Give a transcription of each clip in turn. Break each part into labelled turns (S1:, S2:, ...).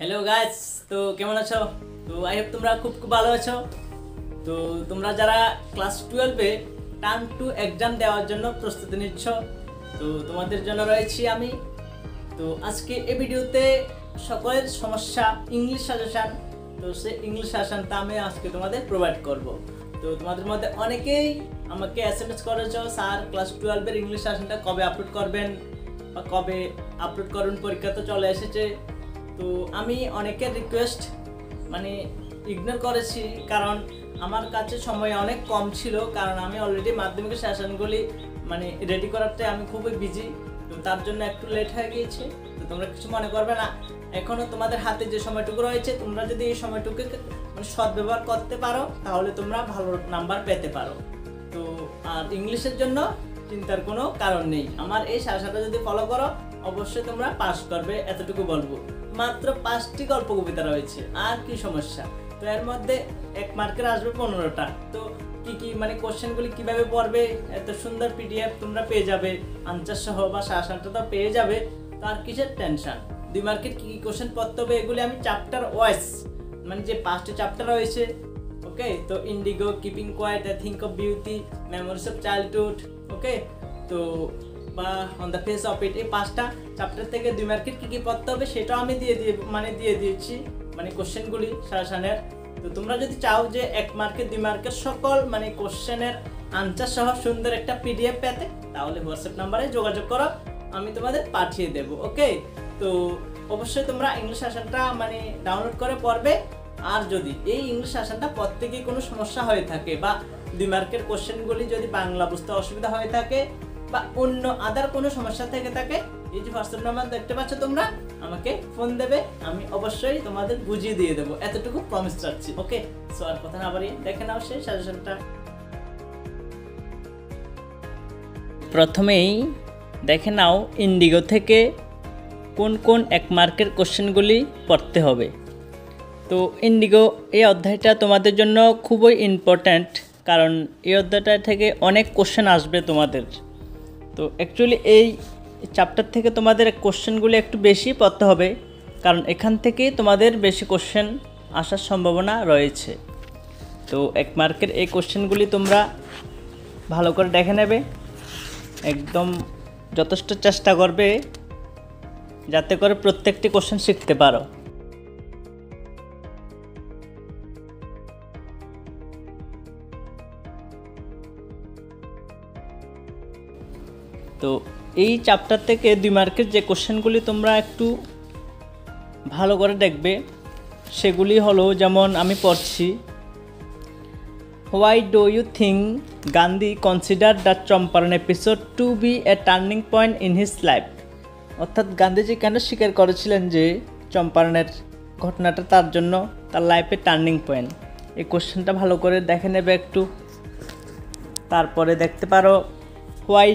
S1: Hello guys তো কেমন আছো? তো আই হোপ তোমরা খুব খুব ভালো আছো। তো তোমরা যারা ক্লাস টুয়েলভে টার্ম টু এক্সাম দেওয়ার জন্য প্রস্তুতি নিচ্ছ, তো তোমাদের জন্য রয়েছি আমি। তো আজকে এই ভিডিওতে সকলের সমস্যা ইংলিশ সাজেশান তো সে ইংলিশ সাজেশানটা আমি আজকে তোমাদের প্রোভাইড করব। তো তোমাদের মধ্যে অনেকেই আমাকে এস এম এস করেছ স্যার ক্লাস টুয়েলভের ইংলিশ সাজেশানটা কবে আপলোড করবেন? বা কবে আপলোড করবেন পরীক্ষা তো চলে এসেছে। তো আমি অনেকের রিকোয়েস্ট মানে ইগনোর করেছি, কারণ আমার কাছে সময় অনেক কম ছিল, কারণ আমি অলরেডি মাধ্যমিকের সেশনগুলি মানে রেডি করাতে আমি খুবই বিজি তো তার জন্য একটু লেট হয়ে গিয়েছে, তো তোমরা কিছু মনে করবে না। এখনও তোমাদের হাতে যে সময়টুকু রয়েছে, তোমরা যদি এই সময়টুকু মানে সদ্ব্যবহার করতে পারো, তাহলে তোমরা ভালো নাম্বার পেতে পারো। তো, আর ইংলিশের জন্য চিন্তার কোনো কারণ নেই। আমার এই শাসাটা যদি ফলো করো, অবশ্যই তোমরা পাস করবে, এতটুকু বলব। মাত্র পাঁচটি গল্প কবিতা রয়েছে। আর কি সমস্যা? তো এর মধ্যে এক মার্কের আসবে পনেরোটা। তো কি কি মানে কোশ্চেনগুলি কীভাবে পড়বে? এত সুন্দর পিডিএফ তোমরা পেয়ে যাবে। আনসার সহ বা শাসানটা তো পেয়ে যাবে। তো আর কিসের টেনশন দুই মার্কের কী কী কোশ্চেন পড়তে হবে এগুলি আমি চ্যাপ্টার ওয়াইজ মানে যে পাঁচটি চ্যাপ্টার রয়েছে ওকে তো indigo keeping quiet a thing of beauty memories of childhood okay তো বা on the face of it এই পাঁচটা চ্যাপ্টার থেকে দুই মার্কের কী কী পড়তে হবে সেটাও আমি দিয়ে দিয়ে মানে দিয়ে দিয়েছি মানে কোশ্চেনগুলি সাজেশনের। তো তোমরা যদি চাও যে এক মার্কের দুই মার্কের সকল মানে কোশ্চেনের আনসার সহ সুন্দর একটা পিডিএফ পেতে, তাহলে হোয়াটসঅ্যাপ নাম্বারে যোগাযোগ করো, আমি তোমাদের পাঠিয়ে দেব ওকে তো অবশ্যই তোমরা ইংলিশ আসনটা মানে ডাউনলোড করে পড়বে। আর যদি এই ইংলিশ আসনটা পড়তে গিয়ে কোনো সমস্যা হয়ে থাকে বা দুই মার্কের কোশ্চেনগুলি যদি বাংলা বুঝতে অসুবিধা হয়ে থাকে বা অন্য আদার কোনো সমস্যা থেকে থাকে, এই যে হোয়াটসঅ্যাপ নাম্বার দেখতে পাচ্ছ তোমরা, আমাকে ফোন দেবে, আমি অবশ্যই তোমাদের বুঝিয়ে দিয়ে দেবো। এতটুকু প্রমিস রাখছি ওকে সো আর কথা না বাড়িয়ে দেখে নাও সেই সাজেশনটা প্রথমেই দেখে নাও ইন্ডিগো থেকে কোন কোন এক মার্কের কোশ্চেনগুলি পড়তে হবে। তো ইন্ডিগো এই অধ্যায়টা তোমাদের জন্য খুবই ইম্পর্ট্যান্ট কারণ এই অধ্যায়টা থেকে অনেক কোশ্চেন আসবে তোমাদের। তো অ্যাকচুয়ালি এই চ্যাপ্টার থেকে তোমাদের কোশ্চেনগুলি একটু বেশি পড়তে হবে, কারণ এখান থেকেই তোমাদের বেশি কোশ্চেন আসার সম্ভাবনা রয়েছে। তো এক মার্কের এই কোশ্চেনগুলি তোমরা ভালো করে দেখে নেবে। একদম যথেষ্ট চেষ্টা করবে যাতে করে প্রত্যেকটি কোশ্চেন শিখতে পারো। তো এই চ্যাপ্টার থেকে দুই মার্কের যে কোশ্চেনগুলি তোমরা একটু ভালো করে দেখবে, সেগুলি হলো যেমন আমি পড়ছি why do you think Gandhi consider the Champaran episode to be a turning point in his life অর্থাৎ গান্ধীজি কেন স্বীকার করেছিলেন যে চম্পারণের ঘটনাটা তার জন্য তার লাইফে টার্নিং পয়েন্ট এই কোশ্চেনটা ভালো করে দেখে নেবে একটু। তারপরে দেখতে পারো why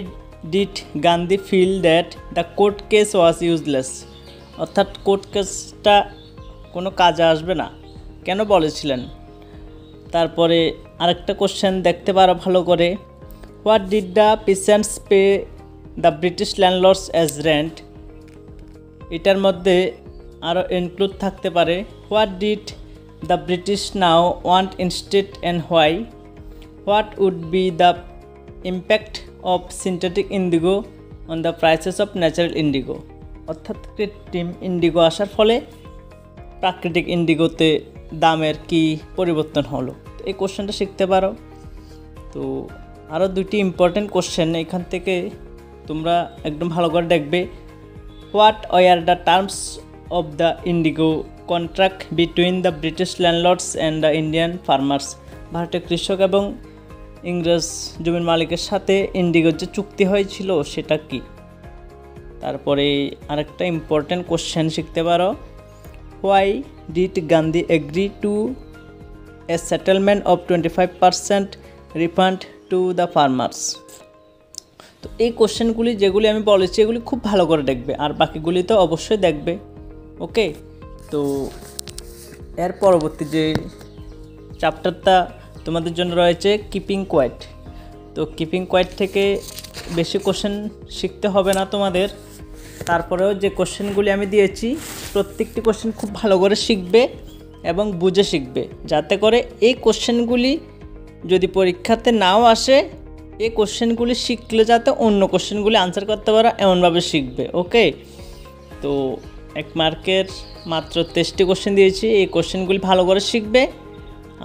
S1: did Gandhi feel that the court case was useless অর্থাৎ কোর্ট কেসটা কোনো কাজে আসবে না। কেন বলেছিলেন? তারপরে আরেকটা কোশ্চেন দেখতে পারো ভালো করে। What did the peasants pay the British landlords as rent এটার মধ্যে আরও ইনক্লুড থাকতে পারে। What did the British now want instead and why what would be the impact of synthetic indigo on the prices of natural indigo অর্থাৎ কৃত্রিম Indigo আসার ফলে প্রাকৃতিক ইন্ডিগোতে দামের কি পরিবর্তন হলো? এই কোশ্চেনটা শিখতে পারো। তো আরও দুটি ইম্পর্টেন্ট কোশ্চেন এখান থেকে তোমরা একদম ভালো করে দেখবে। What were the terms of the indigo contract between the British landlords and the Indian farmers ভারতীয় কৃষক এবং ইংরেজ জমির মালিকের সাথে ইন্ডিগোর যে চুক্তি হয়েছিল সেটা কি? তারপরে আরেকটা ইম্পর্ট্যান্ট কোশ্চেন শিখতে পারো। Why did Gandhi agree to a settlement of twenty five percent refund to the farmers তো এই কোশ্চেনগুলি যেগুলি আমি বলেছি, এগুলি খুব ভালো করে দেখবে। আর বাকিগুলি তো অবশ্যই দেখবে। ওকে তো এর পরবর্তী যে চ্যাপ্টারটা তোমাদের জন্য রয়েছে কিপিং কোয়াইট তো কিপিং কোয়াইট থেকে বেশি কোশ্চেন শিখতে হবে না তোমাদের। তারপরেও যে কোশ্চেনগুলি আমি দিয়েছি, প্রত্যেকটি কোশ্চেন খুব ভালো করে শিখবে এবং বুঝে শিখবে। যাতে করে এই কোশ্চেনগুলি যদি পরীক্ষাতে নাও আসে, এই কোশ্চেনগুলি শিখলে যাতে অন্য কোশ্চেনগুলি আনসার করতে পারো এমনভাবে শিখবে ওকে তো এক মার্কের মাত্র তেইশটি কোশ্চেন দিয়েছি, এই কোশ্চেনগুলি ভালো করে শিখবে।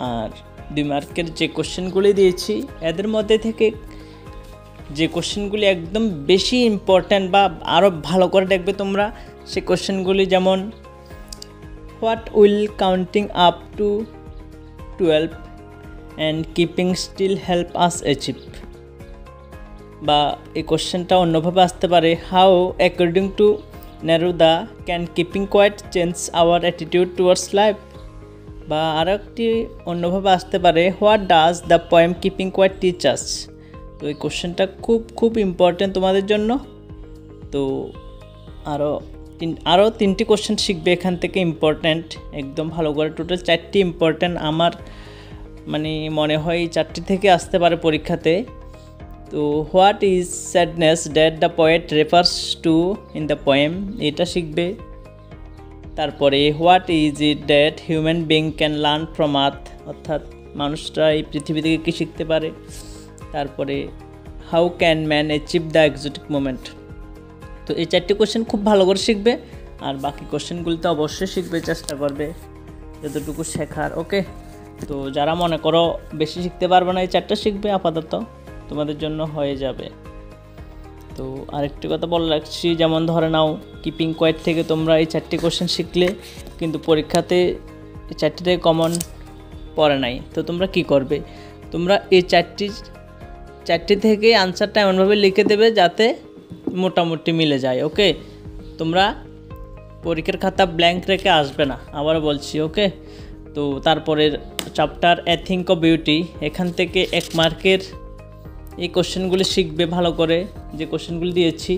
S1: আর দুই মার্কের যে কোশ্চেনগুলি দিয়েছি, এদের মধ্যে থেকে যে কোশ্চেনগুলি একদম বেশি ইম্পর্ট্যান্ট বা আরও ভালো করে দেখবে তোমরা, সে কোশ্চেনগুলি যেমন what will counting up to twelve and keeping still help us achieve বা এই কোশ্চেনটা অন্যভাবে আসতে পারে how according to Neruda can keeping quiet change our attitude towards life বা আর একটি অন্যভাবে আসতে পারে, what does the poem keeping quiet teach us তো এই কোশ্চেনটা খুব খুব ইম্পর্টেন্ট তোমাদের জন্য। তো আরও তিন আরও তিনটি কোশ্চেন শিখবে এখান থেকে ইম্পর্ট্যান্ট একদম ভালো করে টোটাল চারটি ইম্পর্ট্যান্ট আমার মানে মনে হয় চারটি থেকে আসতে পারে পরীক্ষাতে। তো what is sadness that the poet refers to in the poem, এটা শিখবে। তারপরে what is it that human being can learn from earth অর্থাৎ, মানুষরা এই পৃথিবী থেকে কী শিখতে পারে? তারপরে how can man achieve the exotic moment তো এই চারটি কোশ্চেন খুব ভালো করে শিখবে, আর বাকি কোশ্চেনগুলি তো অবশ্যই শিখবে, চেষ্টা করবে যতটুকু শেখার ওকে তো যারা মনে করো বেশি শিখতে পারবে না, এই চারটা শিখবে আপাতত, তোমাদের জন্য হয়ে যাবে। তো আরেকটি কথা বলে রাখছি, যেমন ধরে নাও কিপিং কোয়েট থেকে তোমরা এই চারটি কোশ্চেন শিখলে কিন্তু পরীক্ষাতে এই চারটি থেকে কমন পড়ে নাই। তো তোমরা কি করবে? তোমরা এই চারটি চারটি থেকে আনসারটা এমনভাবে লিখে দেবে যাতে মোটামুটি মিলে যায় ওকে তোমরা পরীক্ষার খাতা ব্ল্যাঙ্ক রেখে আসবে না আবার বলছি ওকে তো তারপরের chapter a thing of beauty এখান থেকে এক মার্কের এই কোশ্চেনগুলি শিখবে ভালো করে, যে কোশ্চেনগুলি দিয়েছি।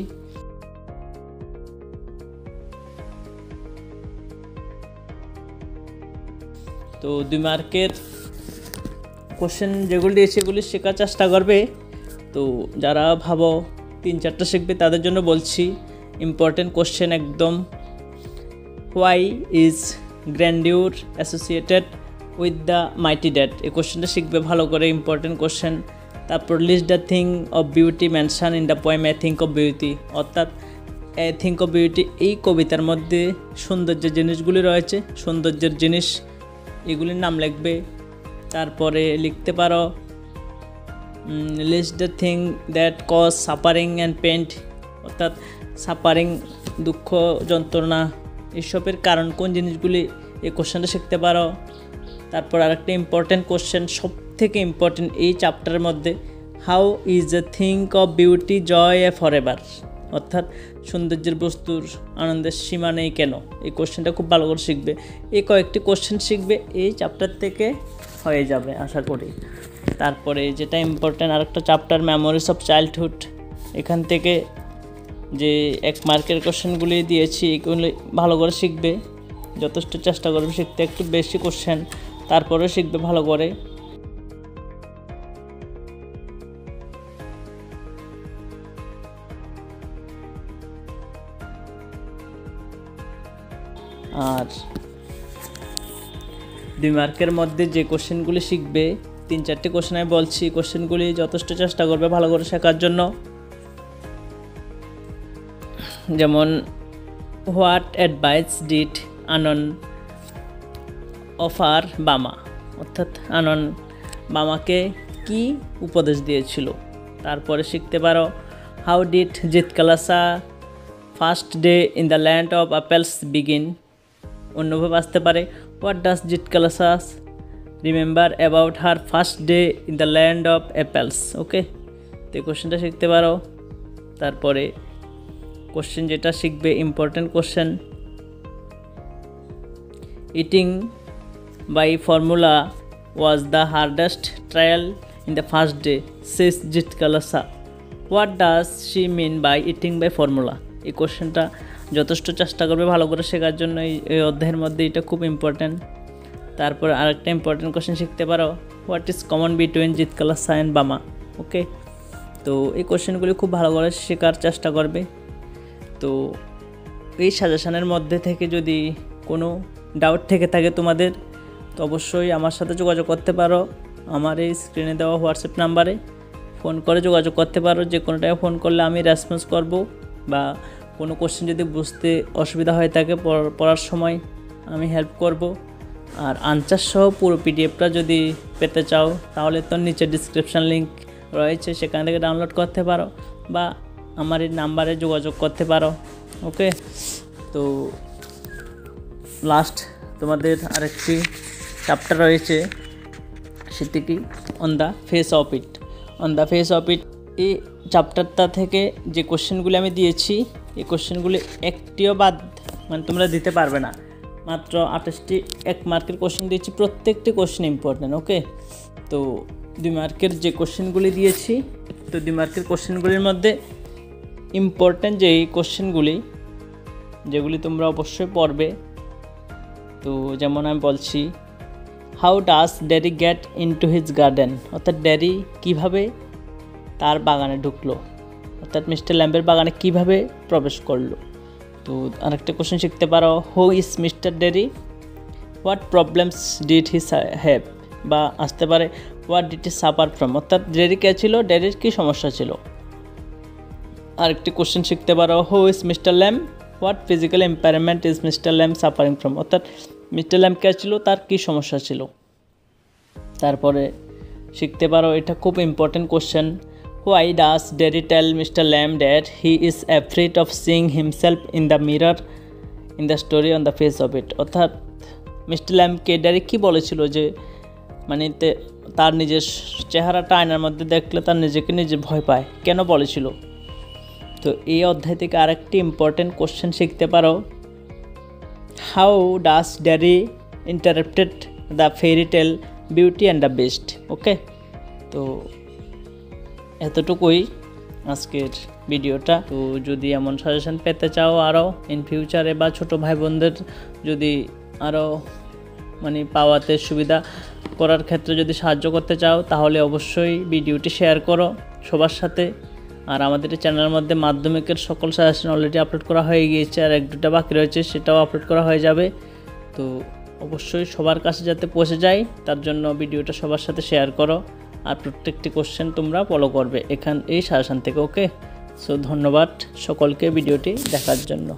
S1: তো দুই মার্কের কোশ্চেন যেগুলি দিয়েছি, এগুলি শেখার চেষ্টা করবে। তো যারা ভাবো, তিন চারটা শিখবে, তাদের জন্য বলছি ইম্পর্টেন্ট কোশ্চেন একদম। Why is grandeur associated with the mighty dead এই কোশ্চেনটা শিখবে ভালো করে ইম্পর্টেন্ট কোশ্চেন তারপর list the thing of beauty mention in the poem a thing of beauty অর্থাৎ এ থিঙ্ক অফ বিউটি এই কবিতার মধ্যে সৌন্দর্যের জিনিসগুলি রয়েছে। সৌন্দর্যের জিনিস এগুলির নাম লিখবে, তারপরে লিখতে পারো list the thing that cause suffering and pain অর্থাৎ সাফারিং দুঃখ, যন্ত্রণা, এসবের কারণ কোন জিনিসগুলি, এই কোশ্চেনটা শিখতে পারো। তারপর আরেকটা ইম্পর্টেন্ট কোশ্চেন সব থেকে ইম্পর্টেন্ট এই চ্যাপ্টারের মধ্যে how is a thing of beauty joy a forever অর্থাৎ সৌন্দর্যের বস্তুর আনন্দের সীমা নেই কেন? এই কোশ্চেনটা খুব ভালো করে শিখবে। এই কয়েকটি কোশ্চেন শিখবে, এই চ্যাপ্টার থেকে হয়ে যাবে, আশা করি। তারপরে যেটা ইম্পর্ট্যান্ট আরেকটা চ্যাপ্টার মেমোরিজ অফ চাইল্ডহুড এখান থেকে যে এক মার্কের কোশ্চেনগুলি দিয়েছি, এগুলি ভালো করে শিখবে। যথেষ্ট চেষ্টা করবে শিখতে, একটু বেশি কোশ্চেন তারপরেও শিখবে ভালো করে। আর দুই মার্কের মধ্যে যে কোশ্চেনগুলি শিখবে, তিন চারটে কোশ্চেন আমি বলছি, কোশ্চেনগুলি যথেষ্ট চেষ্টা করবে ভালো করে শেখার জন্য। যেমন, what advice did Anan offer Bama, অর্থাৎ আনন বামাকে কি উপদেশ দিয়েছিল? তারপরে শিখতে পারো how did Zitkala Sa first day in the land of apples begin অন্যভাবে আসতে পারে what does Zitkala Sa's remember about her first day in the land of apples okay তো কোশ্চেনটা শিখতে পারো। তারপরে কোশ্চেন যেটা শিখবে important question eating by formula was the hardest trial in the first day শেষ জিত কালাসা what does she mean by eating by formula এই কোশ্চেনটা যথেষ্ট চেষ্টা করবে ভালো করে শেখার জন্য এই অধ্যায়ের মধ্যে, এটা খুব ইম্পর্ট্যান্ট তারপর আরেকটা ইম্পর্টেন্ট কোশ্চেন শিখতে পারো হোয়াট ইজ কমন বিটুইন জিত কালাসা অ্যান্ড বামা ওকে তো এই কোশ্চেনগুলি খুব ভালো করে শেখার চেষ্টা করবে। তো এই সাজেশনের মধ্যে থেকে যদি কোনো ডাউট থেকে থাকে তোমাদের তো অবশ্যই আমার সাথে যোগাযোগ করতে পারো। আমার এই স্ক্রিনে দেওয়া হোয়াটসঅ্যাপ নাম্বারে ফোন করে যোগাযোগ করতে পারো। যে কোনো টাইমে ফোন করলে আমি রেসপন্স করব বা কোনো কোশ্চেন যদি বুঝতে অসুবিধা হয়ে থাকে পড়- পড়ার সময় আমি হেল্প করব। আর আনসার সহ পুরো পিডিএফটা যদি পেতে চাও তাহলে তো নিচে ডিসক্রিপশান লিঙ্ক রয়েছে, সেখান থেকে ডাউনলোড করতে পারো বা আমার এই নাম্বারে যোগাযোগ করতে পারো। ওকে তো লাস্ট তোমাদের আরেকটি চ্যাপ্টার রয়েছে সেটি কি on the face of it on the face of it এই চ্যাপ্টারটা থেকে যে কোশ্চেনগুলি আমি দিয়েছি, এই কোশ্চেনগুলি একটিও বাদ মানে তোমরা দিতে পারবে না। মাত্র আঠাশটি এক মার্কের কোশ্চেন দিয়েছি, প্রত্যেকটি কোশ্চেন ইম্পর্টেন্ট ওকে তো দুই মার্কের যে কোশ্চেনগুলি দিয়েছি, তো দুই মার্কের কোশ্চেনগুলির মধ্যে ইম্পর্ট্যান্ট যে কোশ্চেনগুলি যেগুলি তোমরা অবশ্যই পড়বে, তো যেমন আমি বলছি how does Derry get into his garden অর্থাৎ ড্যারি কীভাবে তার বাগানে ঢুকলো? অর্থাৎ মিস্টার ল্যাম্বের বাগানে কীভাবে প্রবেশ করল? তো আরেকটা কোশ্চেন শিখতে পারো who is mister Derry what problems did he have বা আসতে পারে what did he suffer from অর্থাৎ ডেরি কে ছিল ডেরির কী সমস্যা ছিল? আরেকটি কোশ্চেন শিখতে পারো who is mister Lamb what physical impairment is mister Lamb suffering from অর্থাৎ মিস্টার ল্যাম কে ছিল তার কী সমস্যা ছিল? তারপরে শিখতে পারো, এটা খুব important question why does Derry tell mister Lamb that he is afraid of seeing himself in the mirror in the story on the face of it অর্থাৎ মিস্টার ল্যামকে ড্যারি কী বলেছিল যে মানে তার নিজের চেহারাটা আয়নার মধ্যে দেখলে তার নিজেকে নিজে ভয় পায়? কেন বলেছিল? তো এই অধ্যায় থেকে আরেকটি ইম্পর্টেন্ট কোশ্চেন শিখতে পারো। How does Derry interrupted the fairy tale beauty and the beast okay তো এতটুকুই আজকের ভিডিওটা। তো যদি এমন সাজেশন পেতে চাও আরও ইন ফিউচারে বা ছোট ভাই বোনদের যদি আরও মানে পাওয়াতে সুবিধা করার ক্ষেত্রে যদি সাহায্য করতে চাও, তাহলে অবশ্যই ভিডিওটি শেয়ার করো সবার সাথে। আর আমাদের চ্যানেলের মধ্যে মাধ্যমিকের সকল সাজেশন অলরেডি আপলোড করা হয়ে গিয়েছে আর এক দুটা বাকি রয়েছে, সেটাও আপলোড করা হয়ে যাবে। তো অবশ্যই সবার কাছে যাতে পৌঁছে যায়, তার জন্য ভিডিওটা সবার সাথে শেয়ার করো আর প্রত্যেকটি কোশ্চেন তোমরা ফলো করবে এখান, এই সাজেশান থেকে ওকে সো ধন্যবাদ সকলকে ভিডিওটি দেখার জন্য।